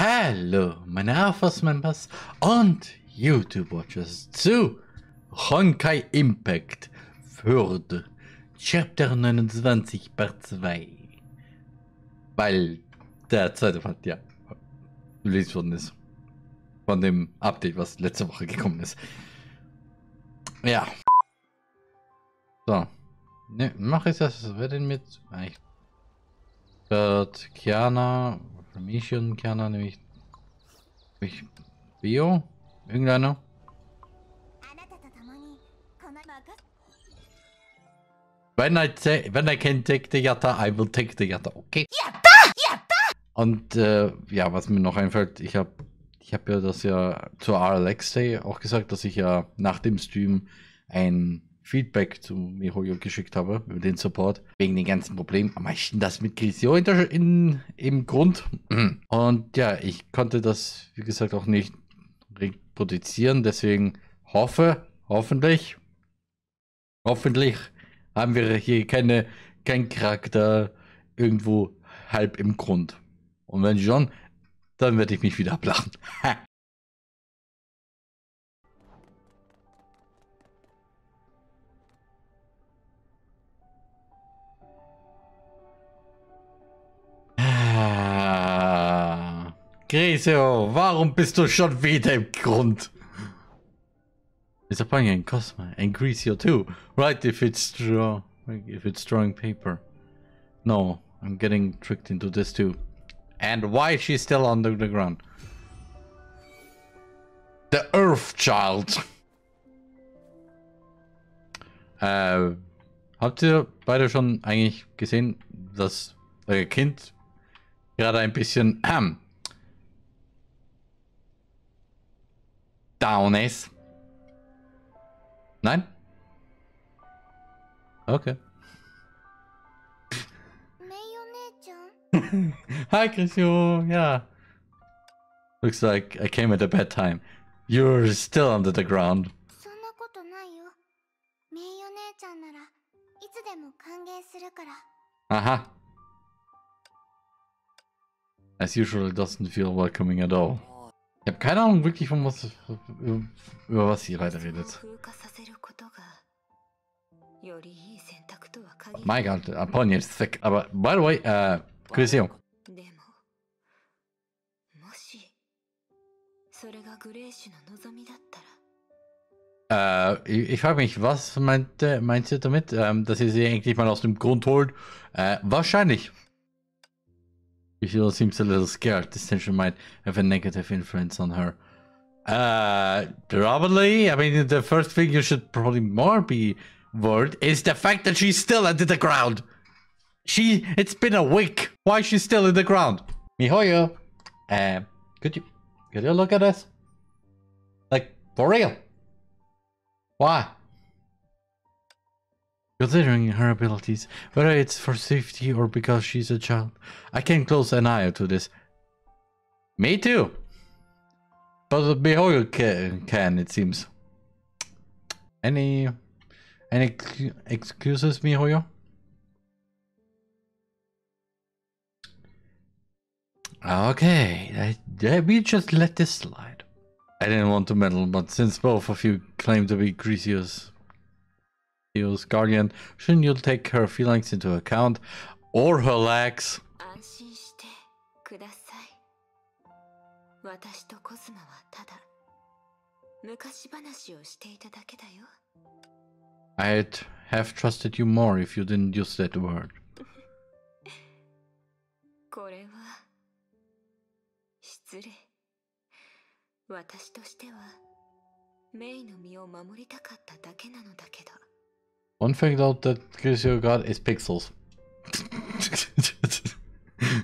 Hallo, meine Alphas Members und YouTube Watchers zu Honkai Impact Fürth Chapter 29 Part 2. Weil der zweite Part ja released worden ist. Von dem Update, was letzte Woche gekommen ist. Ja. So. Ne, mach ich das. Wer denn mit? Eigentlich. Kiana, Mission Kiana, nämlich. nämlich Bio? Irgendeiner? When I, when I can take the Yatta, I will take the Yatta, okay? Yatta! Yatta! Und äh, ja, was mir noch einfällt, ich habe ich hab ja das ja zur RLX Day auch gesagt, dass ich ja nach dem Stream ein Feedback zu Mihoyo geschickt habe, über den Support, wegen den ganzen Problemen. Am meisten das mit Grisio in, in, im Grund. Und ja, ich konnte das, wie gesagt, auch nicht reproduzieren, deswegen hoffe, hoffentlich, hoffentlich haben wir hier keine, kein Charakter irgendwo halb im Grund. Und wenn schon, dann werde ich mich wieder ablachen. Grisio, warum bist du schon wieder im Grund? Disappointing and Cosma and Grisio too. Right if it's draw if it's drawing paper. No, I'm getting tricked into this too. And why is she still under the ground? The Earth Child. Äh, habt ihr beide schon eigentlich gesehen, dass euer Kind gerade ein bisschen ähm, Down Ace. Nein? Okay. Hi, Griseo. Yeah. Looks like I came at a bad time. You're still under the ground. Aha. Uh -huh. As usual, it doesn't feel welcoming at all. Ich habe keine Ahnung wirklich, von was, über, über was sie gerade redet. 風化させることがよりいい選択とは限 My god, Aponia is thick. Aber, by the way, äh, Chrisio. でももしそれがグレーシュの望みだったら Äh, ich, ich frage mich, was meinte, meint ihr damit, ähm, dass ihr sie eigentlich mal aus dem Grund holt? Äh, wahrscheinlich. She seems a little scared. This tension might have a negative influence on her. Uh, probably. I mean, the first thing you should probably more be worried is the fact that she's still under the ground. She, it's been a week. Why is she still in the ground? Mihoyo, uh, could you, could you look at this? Like, for real? Why? Considering her abilities, whether it's for safety or because she's a child, I can close an eye to this. Me too. But Mihoyo can, can, it seems. Any, any ex- excuses, Mihoyo? Okay, I, let me just let this slide. I didn't want to meddle, but since both of you claim to be Griseo's Grisio's guardian, shouldn't you take her feelings into account? Or her legs? 安心してください私とコスマはただ昔話をしていただけだよ I'd have trusted you more if you didn't use that word. これは失礼私としてはメイの身を守りたかっただけなのだけど One thing though that Kizuo got is pixels.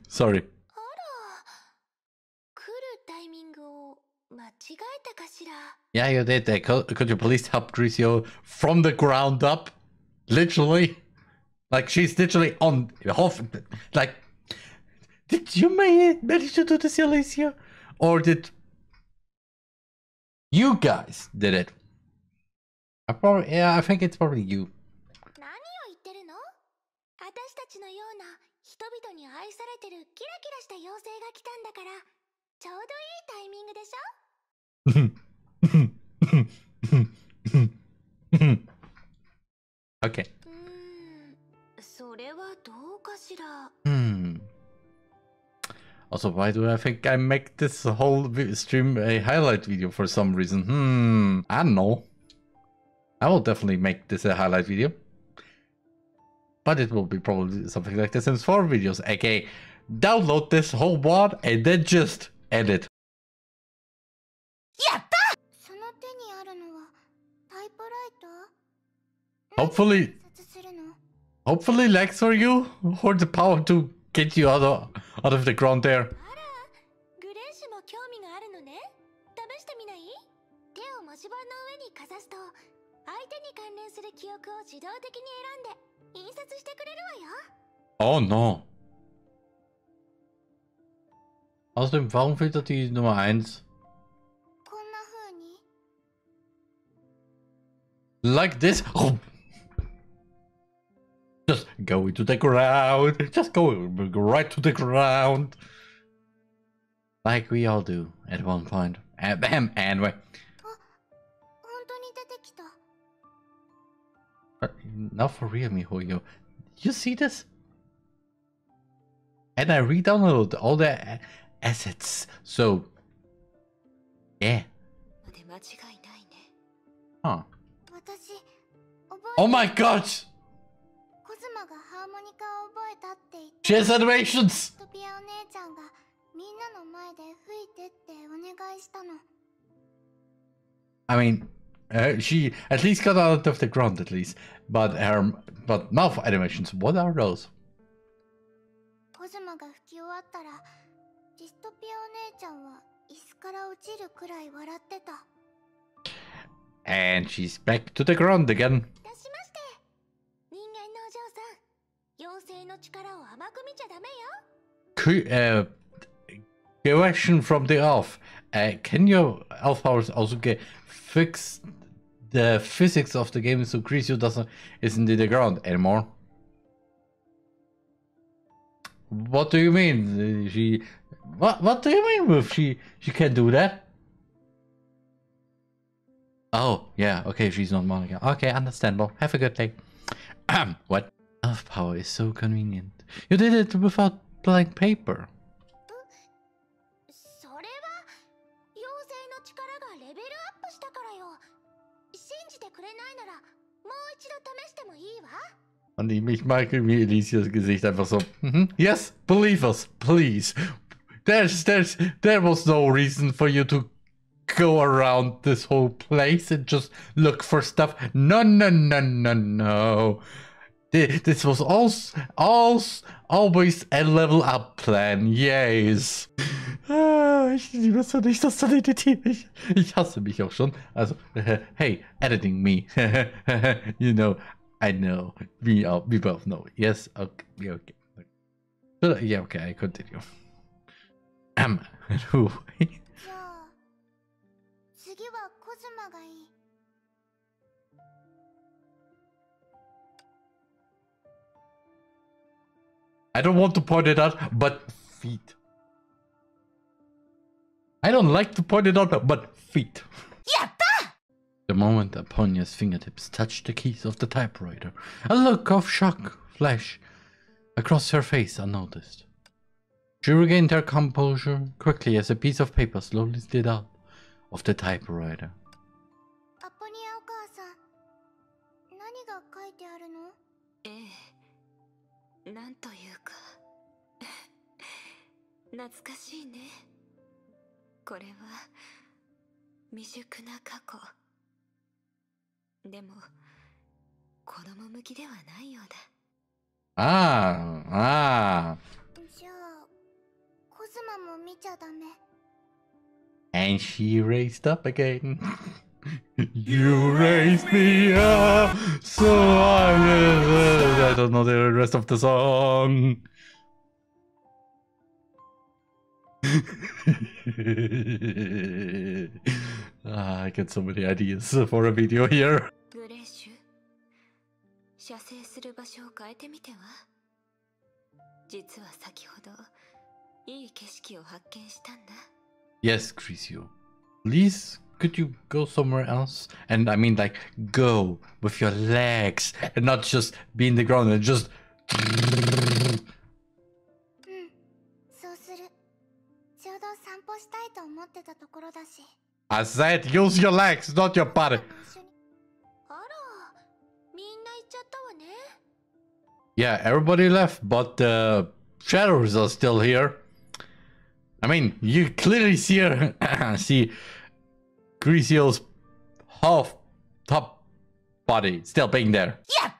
Sorry. Yeah, you did that. Could, could you please help Griseo from the ground up? Literally. Like, she's literally on... Half, like, did you manage to do this, Elysia? Or did... You guys did it? I probably... Yeah, I think it's probably you. 人々に愛されてるキラキラした妖精が来たんだからちょうどいいタイミングでしょ okay. うーんそれはどうかしら Hmm. Also, why do I think I make this whole stream a highlight video for some reason? Hmm. I don't know. I will definitely make this a highlight video. but it will be probably something like the Sims 4 videos, aka download this whole mod and then just edit. Hopefully, hopefully Lex or you hold the power to get you out of, out of the ground there. 手に関連する記憶を自動的に選んで印刷してくれるわよ Oh no. Außerdem, warum filtert die Nummer 1? こんな風に Like this? Just go into the ground. Just go right to the ground. Like we all do at one point. And, and, anyway. Now for real, Mihoyo. You see this? And I redownloaded all the assets, so... Yeah. Huh. Oh my god! She has adorations! I mean, uh, she at least got out of the ground, at least. But her, but mouth animations. What are those? コズマが吹き終わったらディストピアお姉ちゃんは椅子から落ちるくらい笑ってた And she's back to the ground again. いたしまして人間のお嬢さん妖精の力を甘く見ちゃダメよ Qu- uh, question from the elf. Uh, can your elf powers also get fix the physics of the game is so Griseo doesn't isn't in the ground anymore? What do you mean? Uh, She what what do you mean with she she can't do that? Oh yeah, okay, she's not Monica. Okay, understandable. Have a good day. Um what? Elf power is so convenient. You did it without blank paper. Und ich, ich mag irgendwie Elysias Gesicht einfach so. Mhm. Yes, believe us, please. There's, there's, there was no reason for you to go around this whole place and just look for stuff. No, no, no, no, no. Thi- This was all, all, always a level up plan. Yes. Ah, Ich liebe es so nicht, das zu editieren. Ich, ich hasse mich auch schon. Also, hey, editing me. you know, I know. We all, we both know. Yes. Okay. Yeah, okay. But, yeah. Okay. I continue. Um. Who? じゃあ次はコズマがいい I don't want to point it out, but feet. I don't like to point it out, but feet. The moment Aponia's fingertips touched the keys of the typewriter, a look of shock flashed across her face unnoticed. She regained her composure quickly as a piece of paper slowly slid out of the typewriter. これは未熟な過去でも子供向きではないようだ Ah, ah. じゃあコズマも見ちゃダメ And she raised up again. you raised me up, so I, I don't know the rest of the song. ah, I get so many ideas for a video here. Yes, Griseo. Please, could you go somewhere else? And I mean like go with your legs and not just be in the ground and just したいと思ってたところだし。I said use your legs, not your body. あら、みんな行っちゃったわね。Yeah, everybody left, but the shadows are still here. I mean, you clearly see her, see Griseo's half top body still being there. Yeah.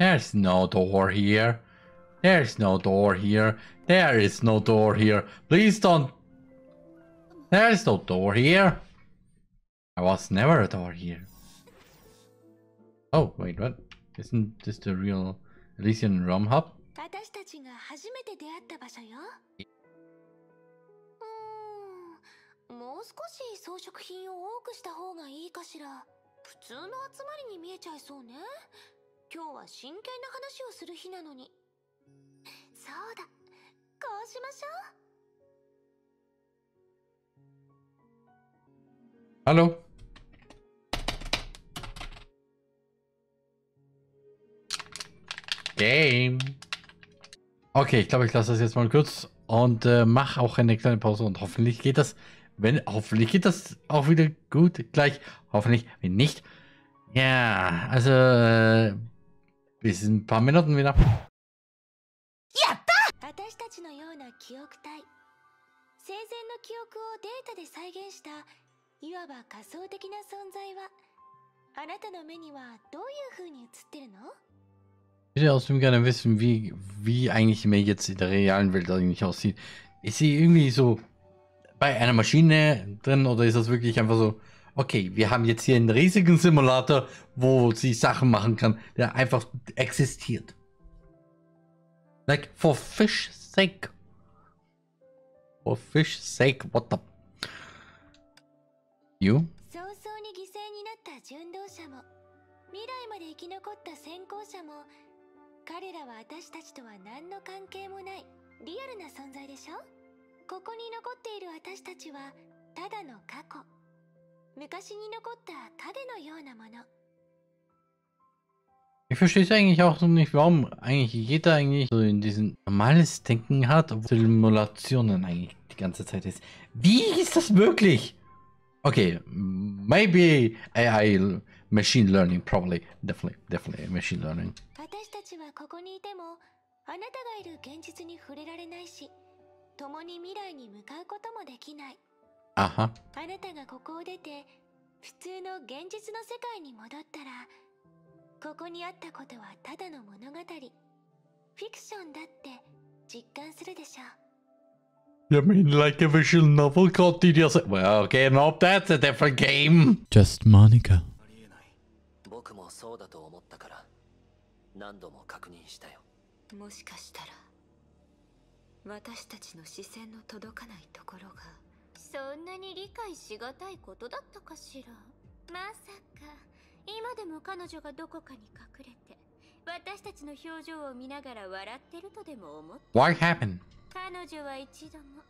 There's no door here. There's no door here. There is no door here. Please don't. There's no door here. I was never a door here. Oh, wait, what? Isn't this the real Elysian ROM hub? 私たちが初めて出会った場所ようーんもう少し装飾品を多くした方がいいかしら普通の集まりに見えちゃいそうね 今日は真剣な話をする日なのにそうだこうしましょう Hallo? Game. Okay, ich glaube, ich lasse das jetzt mal kurz und äh, mache auch eine kleine Pause und hoffentlich geht das, wenn, hoffentlich geht das auch wieder gut gleich. Hoffentlich, wenn nicht. Ja, also äh, wir sind ein paar Minuten wieder. Ich würde außerdem gerne wissen, wie, wie eigentlich mir jetzt in der realen Welt eigentlich aussieht. Ist sie irgendwie so bei einer Maschine drin oder ist das wirklich einfach so okay, wir haben jetzt hier einen riesigen Simulator, wo sie Sachen machen kann, der einfach existiert. Like, for fish sake. For fish sake, what the... You? 早々に犠牲になった純道者も未来まで生き残った先行者も彼らは私たちとは何の関係もないリアルな存在でしょここに残っている私たちはただの過去昔に残った影のようなもの Ich verstehe es eigentlich auch so nicht, warum eigentlich jeder eigentlich so in diesem normales Denken hat, obwohl Simulationen eigentlich die ganze Zeit ist. Wie ist das möglich? Okay, maybe AI machine learning, probably, definitely, definitely machine learning. 私たちはここにいてもあなたがいる現実に触れられないし共に未来に向かうこともできない Aha. あなたがここを出て普通の現実の世界に戻ったらここにあったことはただの物語フィクションだって実感するでしょう You mean like a visual novel called DDS? Well, okay, no, that's a different game. Just Monica. ありえない僕もそうだと思ったから何度も確認したよもしかしたら私たちの視線の届かないところがそんなに理解しがたいことだったかしら？まさか。今でも彼女がどこかに隠れて私たちの表情を見ながら笑ってるとでも思っ What happened? 彼女は一度も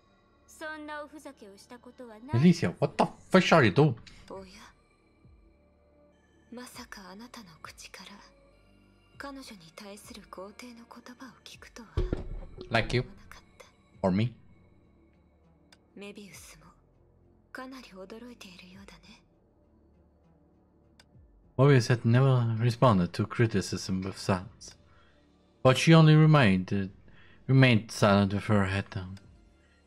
そんなおふざけをしたことはない。Alicia, what the fish are you doing? おや。まさかあなたの口から彼女に対する肯定の言葉を聞くとは。Like you? or me? メビウスもかなり驚いているようだね Mobius had never responded to criticism with silence, but she only remained remained silent with her head down.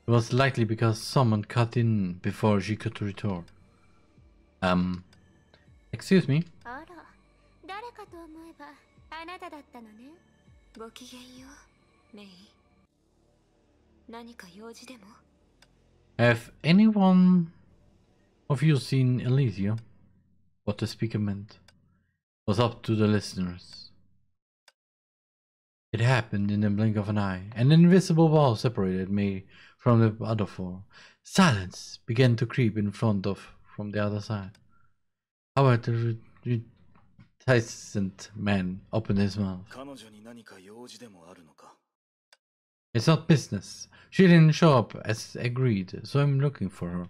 It was likely because someone cut in before she could retort. Um, excuse me. あら と思えばあなただったのねごきげんようメイ何か用事でも have anyone of you seen Elysia? What the speaker meant was up to the listeners. It happened in the blink of an eye. An invisible wall separated me from the other four. Silence began to creep in front of from the other side. However, the reticent man opened his mouth. It's not business. She didn't show up as agreed, so I'm looking for her.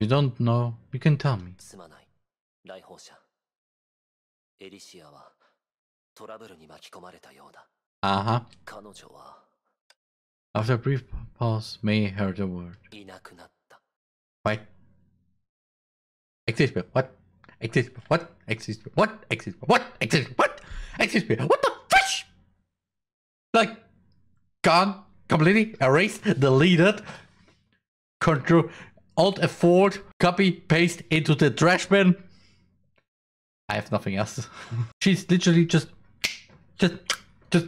You don't know? You can tell me. すまない来訪者エリシアはトラブルに巻き込まれたようだ Uh huh. 彼女は After a brief pause, May heard a word. いなくなった What? Excuse me, what? Excuse me, what? Excuse me, what? Excuse me, what? Excuse me, what? Excuse me, what the fish? like, gone, completely erased, deleted, control, alt F4, copy, paste into the trash bin. I have nothing else. She's literally just, just, just,